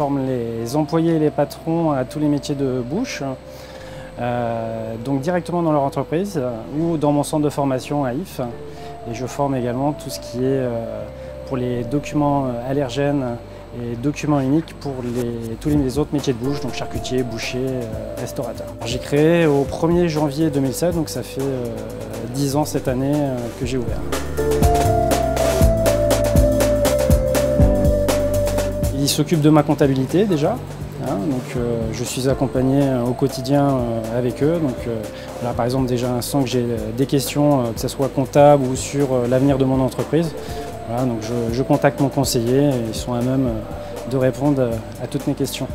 forme les employés et les patrons à tous les métiers de bouche, euh, donc directement dans leur entreprise ou dans mon centre de formation à IF. Et je forme également tout ce qui est euh, pour les documents allergènes et documents uniques pour tous les autres métiers de bouche, donc charcutier, boucher, restaurateur. J'ai créé au 1er janvier 2007, donc ça fait 10 ans cette année que j'ai ouvert. Il s'occupe de ma comptabilité déjà. Hein, donc, euh, je suis accompagné euh, au quotidien euh, avec eux. Donc, là, par exemple, déjà un que j'ai des questions, que ce soit comptable ou sur l'avenir de mon entreprise. je, je, contacte mon conseiller et ils sont à même de répondre à toutes mes questions.